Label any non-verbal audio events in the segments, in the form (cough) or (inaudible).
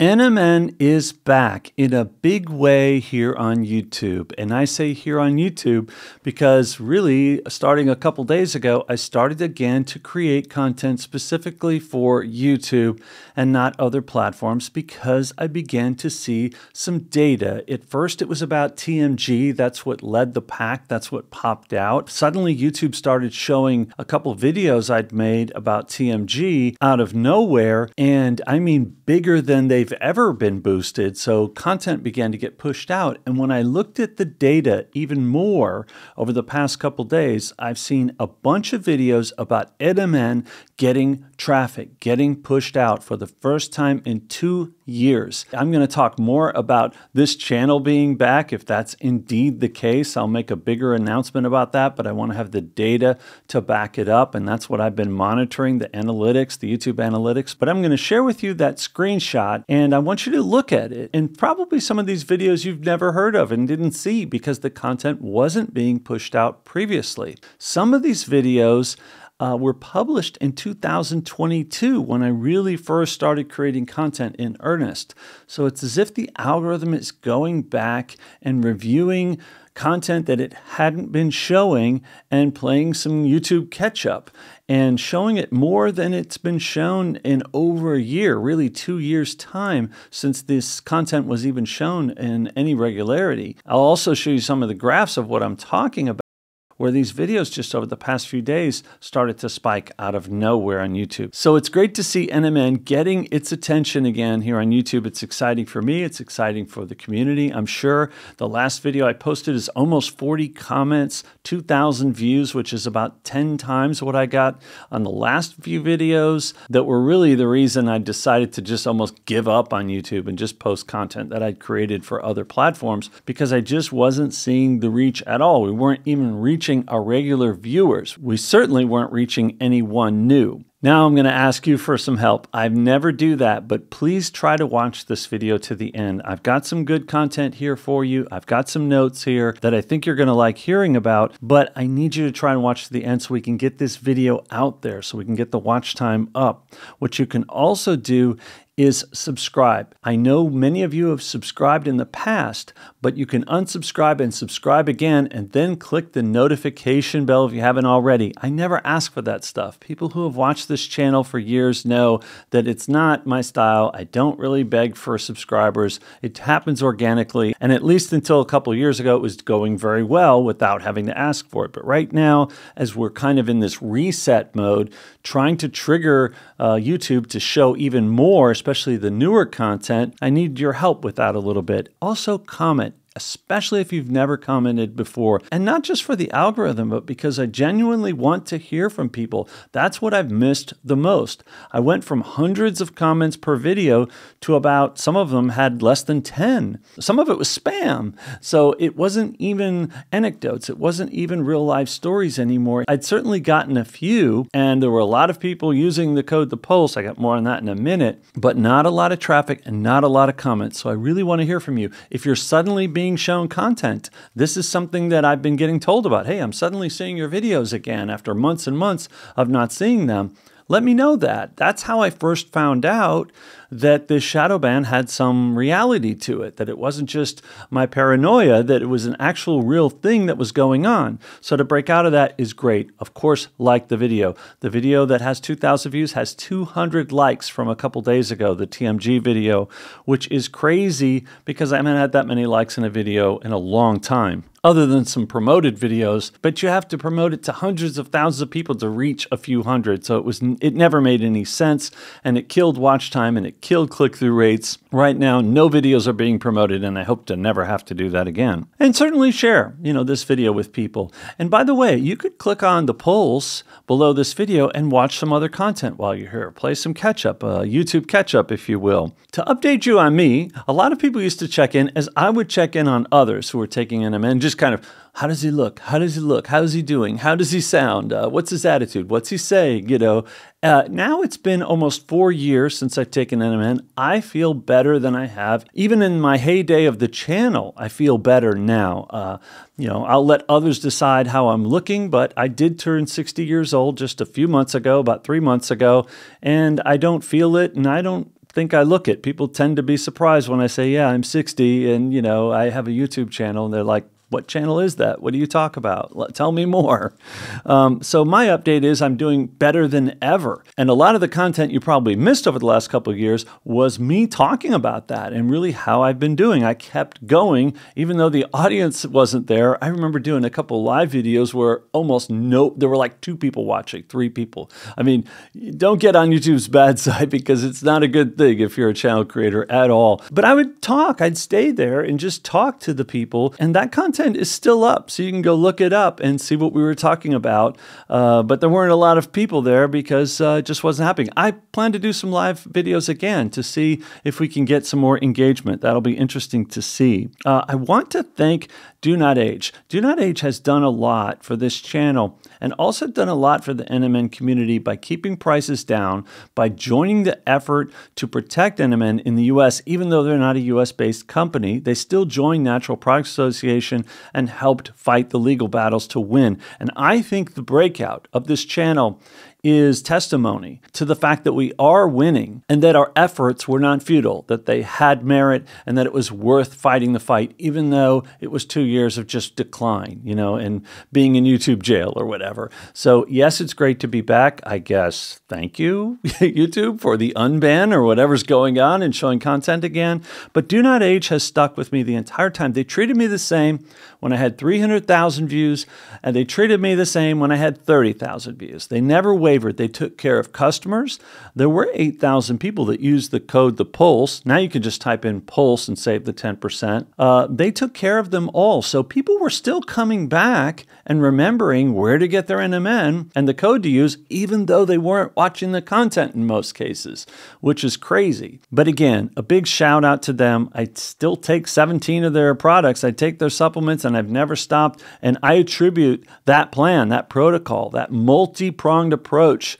NMN is back in a big way here on YouTube. And I say here on YouTube because really, starting a couple days ago, I started again to create content specifically for YouTube and not other platforms because I began to see some data. At first, it was about TMG. That's what led the pack, that's what popped out. Suddenly, YouTube started showing a couple videos I'd made about TMG out of nowhere. And I mean, bigger than they've they've ever been boosted. So content began to get pushed out. And when I looked at the data even more over the past couple days, I've seen a bunch of videos about NMN getting traffic, getting pushed out for the first time in two years. I'm going to talk more about this channel being back. If that's indeed the case, I'll make a bigger announcement about that, but I want to have the data to back it up. And that's what I've been monitoring the analytics, the YouTube analytics. But I'm going to share with you that screenshot and I want you to look at it. And probably some of these videos you've never heard of and didn't see because the content wasn't being pushed out previously. Some of these videos uh, were published in 2022 when I really first started creating content in earnest. So it's as if the algorithm is going back and reviewing content that it hadn't been showing and playing some YouTube catch up and showing it more than it's been shown in over a year, really two years' time since this content was even shown in any regularity. I'll also show you some of the graphs of what I'm talking about where these videos just over the past few days started to spike out of nowhere on YouTube. So it's great to see NMN getting its attention again here on YouTube. It's exciting for me, it's exciting for the community. I'm sure the last video I posted is almost 40 comments, 2,000 views, which is about 10 times what I got on the last few videos that were really the reason I decided to just almost give up on YouTube and just post content that I'd created for other platforms because I just wasn't seeing the reach at all. We weren't even reaching reaching our regular viewers. We certainly weren't reaching anyone new. Now I'm going to ask you for some help. I've never do that, but please try to watch this video to the end. I've got some good content here for you. I've got some notes here that I think you're going to like hearing about, but I need you to try and watch to the end so we can get this video out there, so we can get the watch time up. What you can also do is subscribe. I know many of you have subscribed in the past, but you can unsubscribe and subscribe again and then click the notification bell if you haven't already. I never ask for that stuff. People who have watched this channel for years know that it's not my style. I don't really beg for subscribers. It happens organically, and at least until a couple years ago, it was going very well without having to ask for it. But right now, as we're kind of in this reset mode, trying to trigger uh, YouTube to show even more, especially the newer content, I need your help with that a little bit. Also, comment especially if you've never commented before. And not just for the algorithm, but because I genuinely want to hear from people. That's what I've missed the most. I went from hundreds of comments per video to about, some of them had less than 10. Some of it was spam. So it wasn't even anecdotes, it wasn't even real life stories anymore. I'd certainly gotten a few, and there were a lot of people using the code The Pulse. I got more on that in a minute, but not a lot of traffic and not a lot of comments. So I really want to hear from you. If you're suddenly being being shown content. This is something that I've been getting told about. Hey, I'm suddenly seeing your videos again after months and months of not seeing them. Let me know that. That's how I first found out that this shadow ban had some reality to it, that it wasn't just my paranoia, that it was an actual real thing that was going on. So to break out of that is great. Of course, like the video. The video that has 2,000 views has 200 likes from a couple days ago, the TMG video, which is crazy because I haven't had that many likes in a video in a long time other than some promoted videos, but you have to promote it to hundreds of thousands of people to reach a few hundred. So it was it never made any sense and it killed watch time and it killed click through rates. Right now, no videos are being promoted, and I hope to never have to do that again. And certainly share, you know, this video with people. And by the way, you could click on the polls below this video and watch some other content while you're here. Play some catch up, uh, YouTube catch up, if you will. To update you on me, a lot of people used to check in as I would check in on others who were taking NMN and just kind of how does he look? How does he look? How's he doing? How does he sound? Uh, what's his attitude? What's he saying? You know, uh, now it's been almost four years since I've taken NMN. I feel better than I have. Even in my heyday of the channel, I feel better now. Uh, you know, I'll let others decide how I'm looking, but I did turn 60 years old just a few months ago, about three months ago, and I don't feel it and I don't think I look it. People tend to be surprised when I say, "Yeah, I'm 60 and, you know, I have a YouTube channel." And they're like, what channel is that? What do you talk about? Let, tell me more. Um, so, my update is I'm doing better than ever. And a lot of the content you probably missed over the last couple of years was me talking about that and really how I've been doing. I kept going, even though the audience wasn't there. I remember doing a couple live videos where almost no, there were like two people watching, three people. I mean, don't get on YouTube's (laughs) bad side because it's not a good thing if you're a channel creator at all. But I would talk, I'd stay there and just talk to the people, and that content content is still up, so you can go look it up and see what we were talking about. Uh, but there weren't a lot of people there because uh, it just wasn't happening. I plan to do some live videos again to see if we can get some more engagement. That'll be interesting to see. Uh, I want to thank Do Not Age. Do Not Age has done a lot for this channel and also done a lot for the NMN community by keeping prices down, by joining the effort to protect NMN in the US, even though they're not a US based company. They still joined Natural Products Association and helped fight the legal battles to win. And I think the breakout of this channel is testimony to the fact that we are winning and that our efforts were not futile, that they had merit and that it was worth fighting the fight, even though it was two years of just decline, you know, and being in YouTube jail or whatever. So, yes, it's great to be back. I guess thank you, (laughs) YouTube, for the unban or whatever's going on and showing content again. But Do Not Age has stuck with me the entire time. They treated me the same when I had 300,000 views, and they treated me the same when I had 30,000 views. They never wavered. They took care of customers. There were 8,000 people that used the code the Pulse. Now you can just type in Pulse and save the 10%. Uh, they took care of them all. So people were still coming back and remembering where to get their NMN and the code to use, even though they weren't watching the content in most cases, which is crazy. But again, a big shout out to them. I still take 17 of their products, I take their supplements, and I've never stopped. And I attribute that plan, that protocol, that multi pronged approach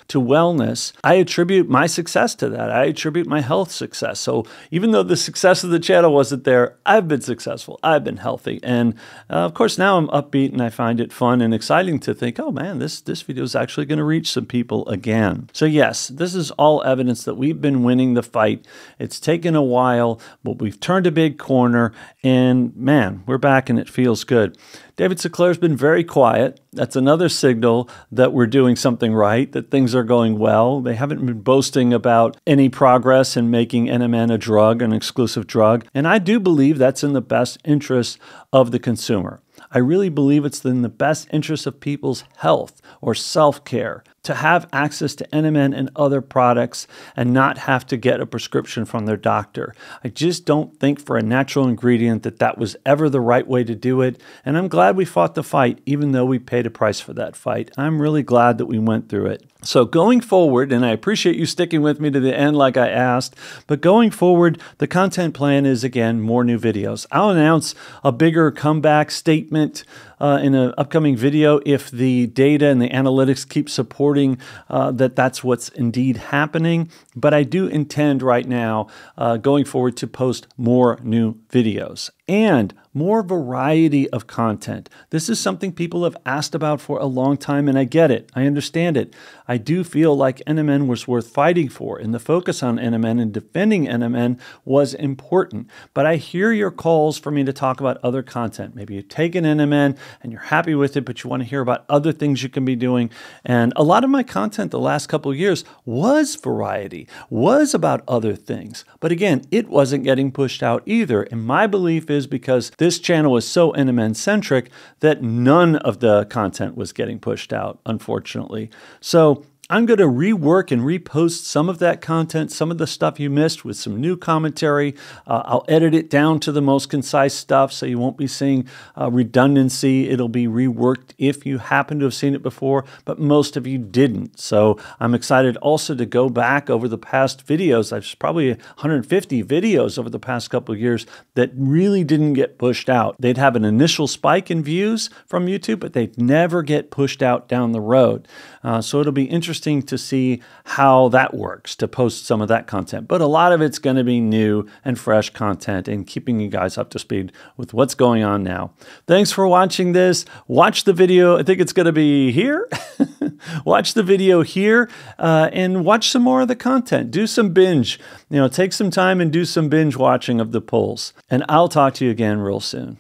to wellness, I attribute my success to that. I attribute my health success. So even though the success of the channel wasn't there, I've been successful. I've been healthy. And uh, of course, now I'm upbeat and I find it fun and exciting to think, oh man, this, this video is actually going to reach some people again. So, yes, this is all evidence that we've been winning the fight. It's taken a while, but we've turned a big corner, and man, we're back and it feels good. David Sinclair's been very quiet. That's another signal that we're doing something right, that things are going well. They haven't been boasting about any progress in making NMN a drug, an exclusive drug. And I do believe that's in the best interest of the consumer. I really believe it's in the best interest of people's health or self care to have access to NMN and other products and not have to get a prescription from their doctor. I just don't think for a natural ingredient that that was ever the right way to do it. And I'm glad we fought the fight, even though we paid a price for that fight. I'm really glad that we went through it. So, going forward, and I appreciate you sticking with me to the end like I asked, but going forward, the content plan is again more new videos. I'll announce a bigger comeback statement uh, in an upcoming video if the data and the analytics keep supporting uh, that that's what's indeed happening. But I do intend right now, uh, going forward, to post more new videos and more variety of content. This is something people have asked about for a long time, and I get it. I understand it. I do feel like NMN was worth fighting for, and the focus on NMN and defending NMN was important. But I hear your calls for me to talk about other content. Maybe you take an NMN and you're happy with it, but you want to hear about other things you can be doing. And a lot of my content the last couple years was variety, was about other things. But again, it wasn't getting pushed out either. And my belief is because this channel was so NMN centric that none of the content was getting pushed out, unfortunately. So I'm going to rework and repost some of that content, some of the stuff you missed with some new commentary. Uh, I'll edit it down to the most concise stuff so you won't be seeing uh, redundancy. It'll be reworked if you happen to have seen it before, but most of you didn't. So I'm excited also to go back over the past videos. There's probably 150 videos over the past couple of years that really didn't get pushed out. They'd have an initial spike in views from YouTube, but they'd never get pushed out down the road. Uh, so it'll be interesting interesting to see how that works to post some of that content. But a lot of it's going to be new and fresh content and keeping you guys up to speed with what's going on now. Thanks for watching this. Watch the video. I think it's going to be here. (laughs) watch the video here uh, and watch some more of the content. Do some binge. You know, take some time and do some binge watching of the polls. And I'll talk to you again real soon.